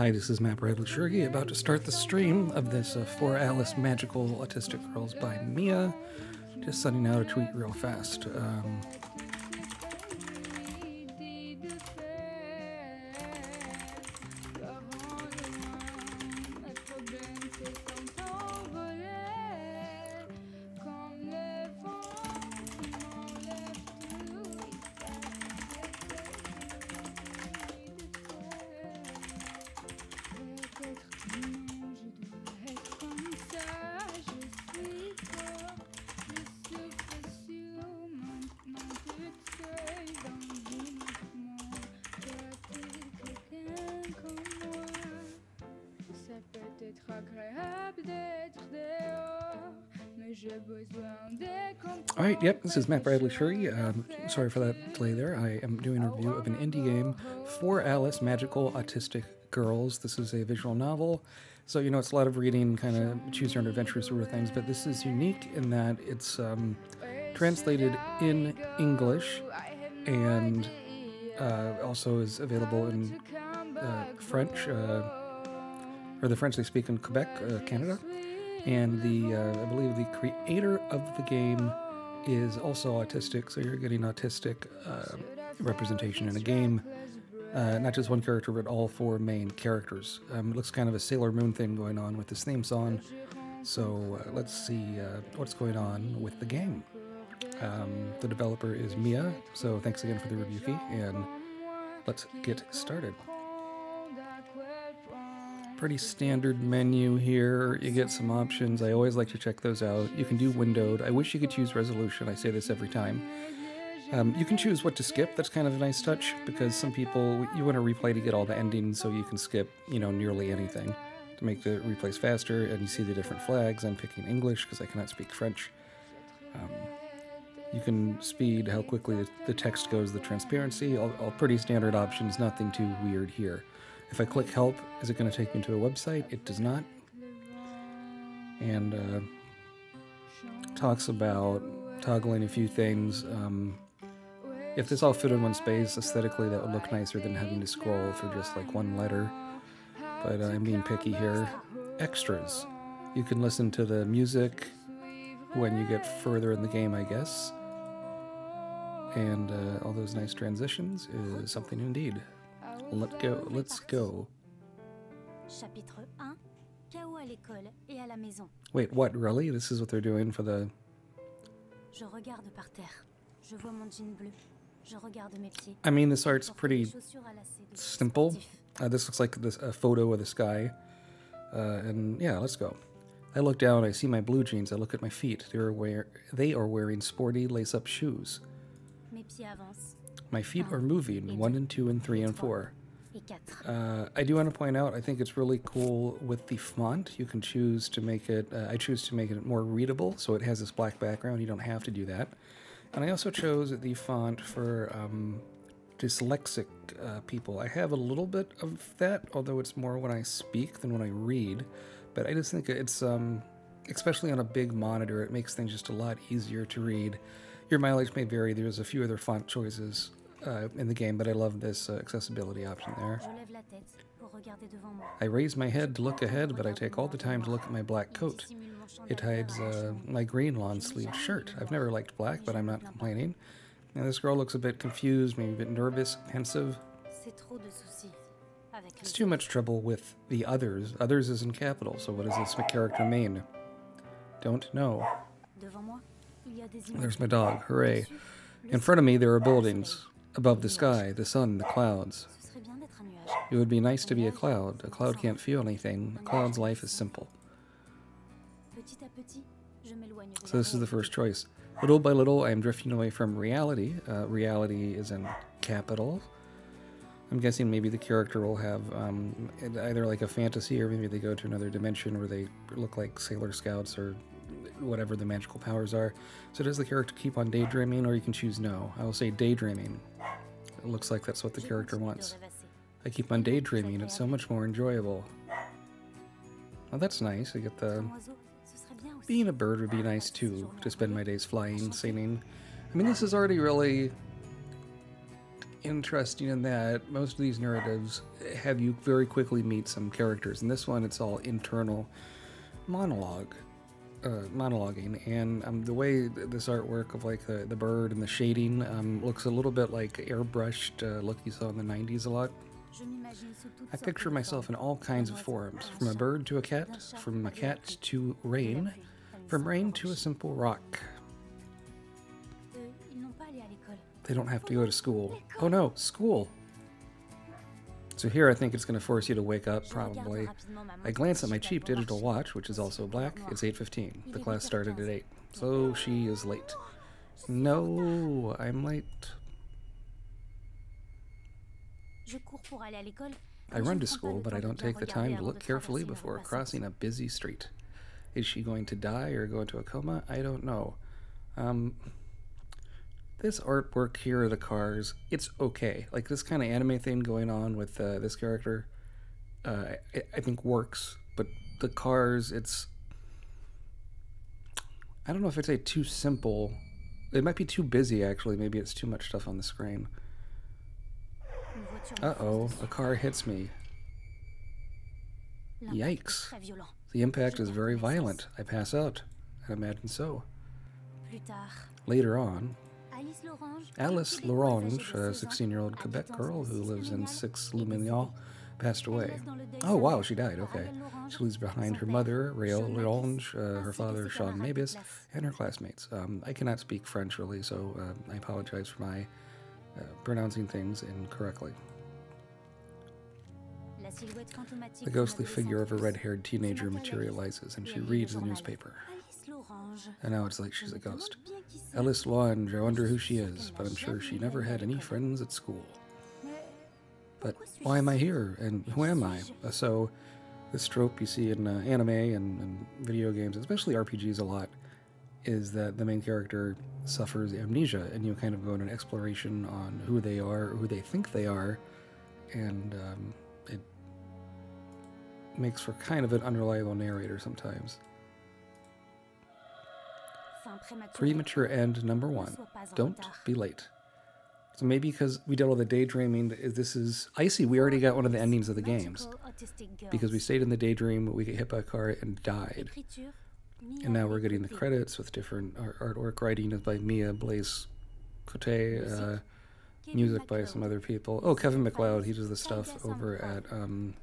Hi, this is Matt Bradley Shergi, about to start the stream of this uh, 4 Alice Magical Autistic Girls by Mia. Just sending out a tweet real fast. Um, All right, yep, this is Matt Bradley Sherry. Um, sorry for that delay there. I am doing a review of an indie game 4 Alice Magical Autistic Girls. This is a visual novel. So, you know, it's a lot of reading, kind of choose your own adventure sort of things, but this is unique in that it's um, translated in English and uh, also is available in uh, French, uh, or the French they speak in Quebec, uh, Canada. And the, uh, I believe the creator of the game is also autistic, so you're getting autistic uh, representation in a game. Uh, not just one character, but all four main characters. Um, it looks kind of a Sailor Moon thing going on with this theme song. So uh, let's see uh, what's going on with the game. Um, the developer is Mia, so thanks again for the review key, and let's get started pretty standard menu here. You get some options. I always like to check those out. You can do windowed. I wish you could choose resolution. I say this every time. Um, you can choose what to skip. That's kind of a nice touch because some people, you want to replay to get all the endings so you can skip, you know, nearly anything to make the replays faster. And you see the different flags. I'm picking English because I cannot speak French. Um, you can speed how quickly the text goes, the transparency, all, all pretty standard options, nothing too weird here. If I click help, is it going to take me to a website? It does not. And uh, talks about toggling a few things. Um, if this all fit in one space, aesthetically that would look nicer than having to scroll for just like one letter. But uh, I'm being picky here. Extras. You can listen to the music when you get further in the game, I guess. And uh, all those nice transitions is something indeed. Let go. Let's go. Chapitre 1. Chaos à l'école et à la maison. Wait, what? Really? This is what they're doing for the. Je regarde par terre. Je vois mon jean bleu. Je regarde mes pieds. I mean, this art's pretty simple. Uh, this looks like this, a photo of the sky. Uh, and yeah, let's go. I look down, I see my blue jeans, I look at my feet. They are, wear they are wearing sporty lace-up shoes. My feet are moving, 1 and 2 and 3 and 4. Uh, I do want to point out, I think it's really cool with the font. You can choose to make it, uh, I choose to make it more readable, so it has this black background. You don't have to do that. And I also chose the font for um, dyslexic uh, people. I have a little bit of that, although it's more when I speak than when I read. But I just think it's, um, especially on a big monitor, it makes things just a lot easier to read. Your mileage may vary. There's a few other font choices uh, in the game, but I love this uh, accessibility option there. I raise my head to look ahead, but I take all the time to look at my black coat. It hides uh, my green lawn-sleeved shirt. I've never liked black, but I'm not complaining. Now this girl looks a bit confused, maybe a bit nervous, pensive. It's too much trouble with the others. Others is in capital, so what does this character mean? Don't know. There's my dog, hooray. In front of me there are buildings. Above the sky, the sun, the clouds. It would be nice to be a cloud. A cloud can't feel anything. A cloud's life is simple. So this is the first choice. Little by little, I am drifting away from reality. Uh, reality is in capitals. I'm guessing maybe the character will have um, either like a fantasy or maybe they go to another dimension where they look like Sailor Scouts or whatever the magical powers are. So does the character keep on daydreaming or you can choose no? I will say daydreaming. It looks like that's what the character wants. I keep on daydreaming, it's so much more enjoyable. Well, that's nice. I get the... Being a bird would be nice too, to spend my days flying, singing. I mean, this is already really interesting in that most of these narratives have you very quickly meet some characters. In this one, it's all internal monologue, uh, monologuing, and um, the way this artwork of like the, the bird and the shading um, looks a little bit like airbrushed uh, look you saw in the 90s a lot. I picture myself in all kinds of forms, from a bird to a cat, from a cat to rain, from rain to a simple rock. They don't have to go to school. Oh no, school! So here I think it's going to force you to wake up, probably. I glance at my cheap digital watch, which is also black. It's 8.15. The class started at 8. So she is late. No, I'm late. I run to school, but I don't take the time to look carefully before crossing a busy street. Is she going to die or go into a coma? I don't know. Um, this artwork here of the cars, it's okay. Like this kind of anime thing going on with uh, this character, uh, I, I think works. But the cars, it's I don't know if I'd say too simple. It might be too busy actually. Maybe it's too much stuff on the screen. Uh oh, a car hits me. Yikes. The impact is very violent. I pass out. I imagine so. Later on, Alice Lorange, a 16 year old Quebec girl who lives in 6 Lumignol, passed away. Oh, wow, she died. Okay. She leaves behind her mother, Rael Lorange, uh, her father, Sean Mabus, and her classmates. Um, I cannot speak French really, so uh, I apologize for my uh, pronouncing things incorrectly. The ghostly figure of a red haired teenager materializes and she reads the newspaper. And now it's like she's a ghost. Alice Lorange, I wonder who she is, but I'm sure she never had any friends at school. But why am I here, and who am I? Uh, so, this trope you see in uh, anime and, and video games, especially RPGs a lot, is that the main character suffers amnesia, and you kind of go on an exploration on who they are, who they think they are, and um, it makes for kind of an unreliable narrator sometimes. Premature end number one. Don't be late. So maybe because we did all the daydreaming, this is icy. We already got one of the endings of the games because we stayed in the daydream, we get hit by a car and died. And now we're getting the credits with different artwork. Writing by Mia Blaise Cote, uh, music by some other people. Oh, Kevin MacLeod, he does the stuff over at um,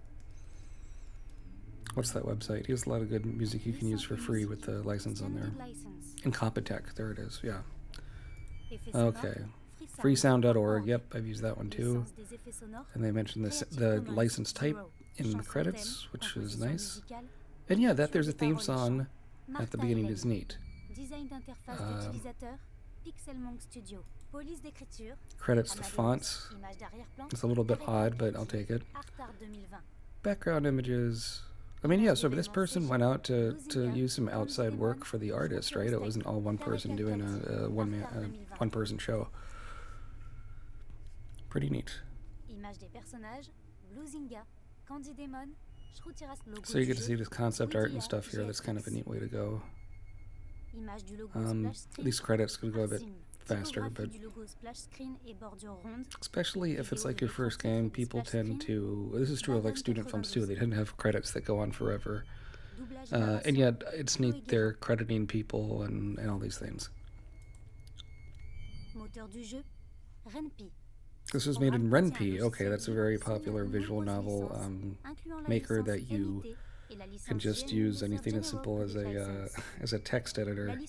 what's that website? He has a lot of good music you can use for free with the license on there. Incompetech, there it is, yeah. Okay. Freesound.org, yep, I've used that one too. And they mentioned this, the license type in the credits, which is nice. And yeah, that there's a theme song at the beginning is neat. Um, credits fonts. It's a little bit odd, but I'll take it. Background images. I mean, yeah, so this person went out to, to use some outside work for the artist, right? It wasn't all one person doing a, a one man, a one person show. Pretty neat. So you get to see this concept art and stuff here. That's kind of a neat way to go. Um, these credits could go a bit faster, but especially if it's like your first game, people tend to. This is true of like student films too. They tend to have credits that go on forever, uh, and yet it's neat they're crediting people and, and all these things. This was made in Ren'Py. Okay, that's a very popular visual novel um, maker that you can just use anything as simple as a uh, as a text editor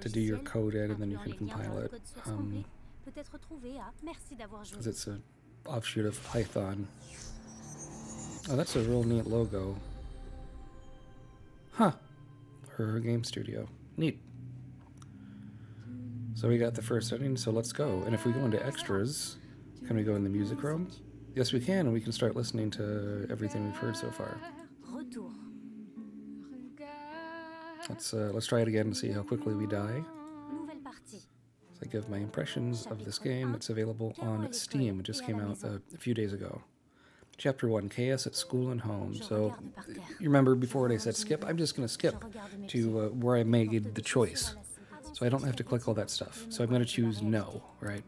to do your code in, and then you can compile it. Um, because it's an offshoot of Python. Oh, that's a real neat logo. Huh. Her game studio. Neat. So we got the first setting, so let's go. And if we go into extras, can we go in the music room? Yes, we can, and we can start listening to everything we've heard so far. Let's uh, let's try it again and see how quickly we die. So I give my impressions of this game. It's available on Steam. It just came out a few days ago. Chapter 1 Chaos at School and Home. So, you remember before I said skip? I'm just going to skip to uh, where I made the choice. So I don't have to click all that stuff. So I'm going to choose no, right?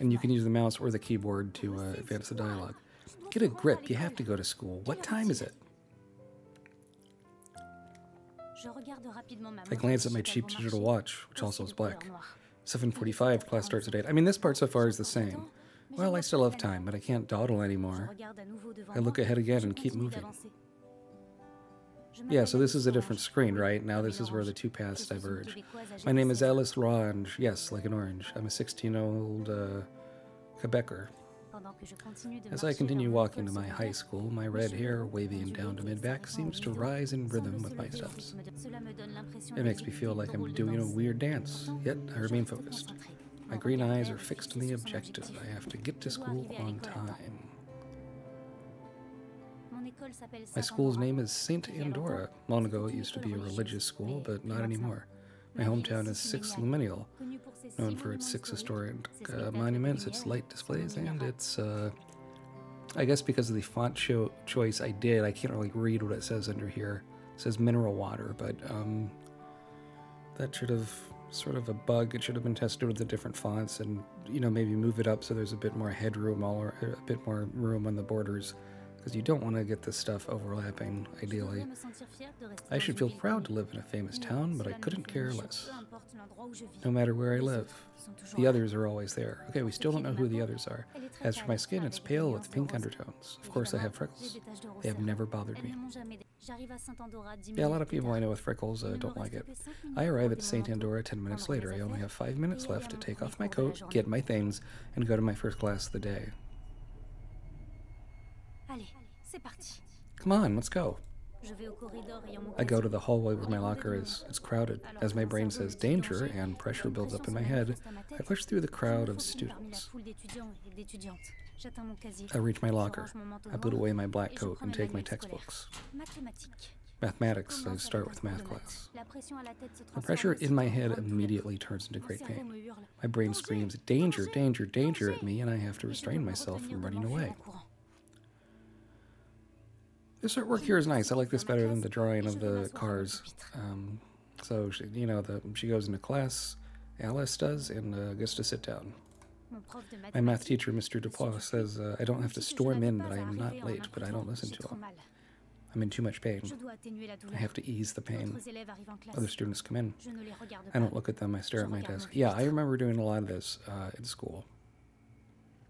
And you can use the mouse or the keyboard to uh, advance the dialogue. Get a grip. You have to go to school. What time is it? I glance at my cheap digital watch, which also is black. 7.45, class starts at 8. I mean, this part so far is the same. Well, I still have time, but I can't dawdle anymore. I look ahead again and keep moving. Yeah, so this is a different screen, right? Now this is where the two paths diverge. My name is Alice Lorange. Yes, like an orange. I'm a 16-year-old uh, Quebecer. As I continue walking to my high school, my red hair, wavy and down to mid-back, seems to rise in rhythm with my steps. It makes me feel like I'm doing a weird dance, yet I remain focused. My green eyes are fixed on the objective. I have to get to school on time. My school's name is Saint Andorra. Long ago, it used to be a religious school, but not anymore. My hometown is Six Luminal, known for its six historic uh, monuments, its light displays, and its. Uh, I guess because of the font cho choice I did, I can't really read what it says under here. It says mineral water, but um, that should have sort of a bug. It should have been tested with the different fonts, and you know maybe move it up so there's a bit more headroom, all a bit more room on the borders because you don't want to get this stuff overlapping, ideally. I should feel proud to live in a famous town, but I couldn't care less. No matter where I live, the others are always there. Okay, we still don't know who the others are. As for my skin, it's pale with pink undertones. Of course, I have freckles. They have never bothered me. Yeah, a lot of people I know with freckles uh, don't like it. I arrive at St. Andorra 10 minutes later. I only have 5 minutes left to take off my coat, get my things, and go to my first class of the day. Come on, let's go. I go to the hallway where my locker is. It's crowded. As my brain says danger and pressure builds up in my head, I push through the crowd of students. I reach my locker. I put away my black coat and take my textbooks. Mathematics, I start with math class. The pressure in my head immediately turns into great pain. My brain screams, danger, danger, danger at me, and I have to restrain myself from running away. This artwork here is nice. I like this better than the drawing of the cars. Um, so, she, you know, the, she goes into class, Alice does, and uh, gets to sit down. My math teacher, Mr. Dupois, says uh, I don't have to storm in that I am not late, but I don't listen to him. I'm in too much pain. I have to ease the pain. Other students come in. I don't look at them, I stare at my desk. Yeah, I remember doing a lot of this uh, in school.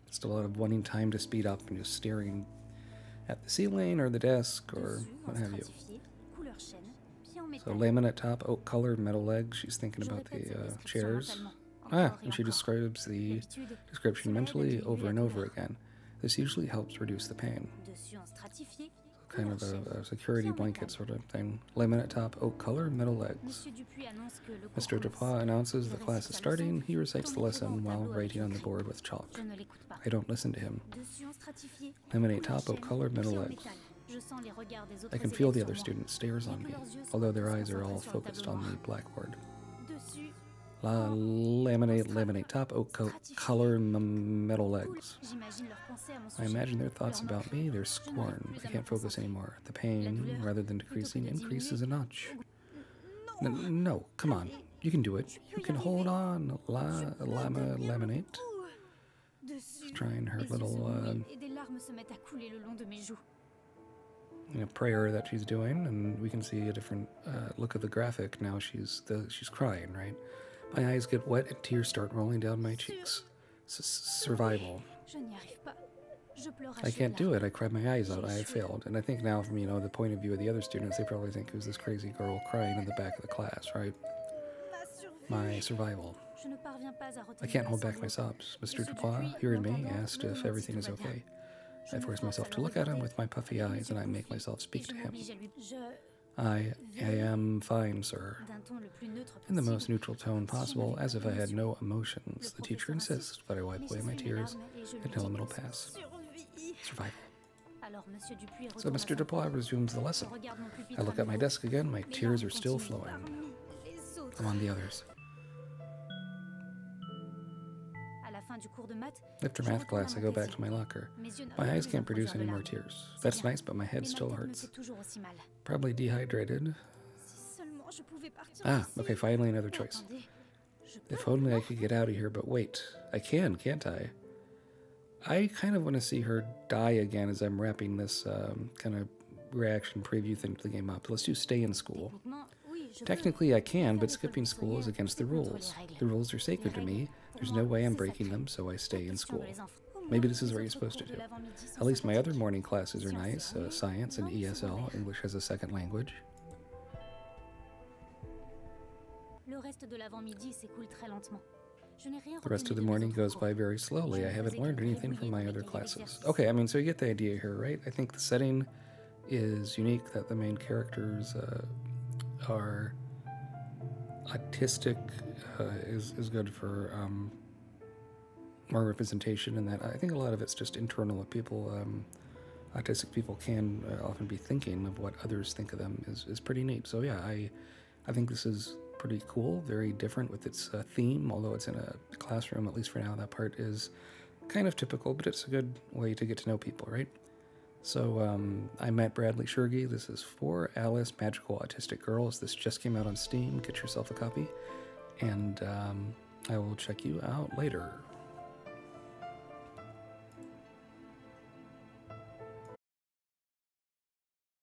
Just a lot of wanting time to speed up and just staring at the ceiling or the desk or what have you. So laminate top, oak colored metal legs. She's thinking about the uh, chairs. Ah, and she describes the description mentally over and over again. This usually helps reduce the pain kind of a, a, security blanket sort of thing. Laminate top, oak color, metal legs. Mr. Dupois announces the class is starting. He recites the lesson while writing on the board with chalk. I don't listen to him. Laminate top, oak color, metal legs. I can feel the other students' stares on me, although their eyes are all focused on the blackboard. La laminate, laminate top, oak coat, color, metal legs. I imagine their thoughts about me, their scorn. I can't focus anymore. The pain, rather than decreasing, increases a notch. N no, come on. You can do it. You can hold on. La, lama, laminate. trying her little, uh, you know, prayer that she's doing, and we can see a different uh, look of the graphic. Now she's the she's crying, right? My eyes get wet and tears start rolling down my cheeks. S survival. I can't do it. I cry my eyes out. I have failed. And I think now, from you know the point of view of the other students, they probably think who's this crazy girl crying in the back of the class, right? My survival. I can't hold back my sobs. Mr. Dupois, hearing me, asked if everything is okay. I force myself to look at him with my puffy eyes, and I make myself speak to him. I, I am fine, sir. In the most neutral tone possible, as if I had no emotions. The teacher insists that I wipe away my tears and tell him it'll pass. Survival. So Mr. Dupois resumes the lesson. I look at my desk again, my tears are still flowing. I'm on the others. After math class, I go back to my locker. My eyes can't produce any more tears. That's nice, but my head still hurts. Probably dehydrated. Ah, okay, finally another choice. If only I could get out of here, but wait, I can, can't I? I kind of want to see her die again as I'm wrapping this um, kind of reaction preview thing to the game up. Let's do stay in school. Technically, I can, but skipping school is against the rules. The rules are sacred to me. There's no way I'm breaking them, so I stay in school. Maybe this is what you're supposed to do. At least my other morning classes are nice uh, science and ESL, English as a second language. The rest of the morning goes by very slowly. I haven't learned anything from my other classes. Okay, I mean, so you get the idea here, right? I think the setting is unique that the main characters uh, are autistic uh, is, is good for um, more representation, and that I think a lot of it's just internal. People, um, autistic people, can uh, often be thinking of what others think of them is, is pretty neat. So yeah, I I think this is pretty cool, very different with its uh, theme. Although it's in a classroom, at least for now, that part is kind of typical, but it's a good way to get to know people, right? So um, I met Bradley Shergi. This is 4 Alice Magical Autistic Girls. This just came out on Steam. Get yourself a copy, and um, I will check you out later.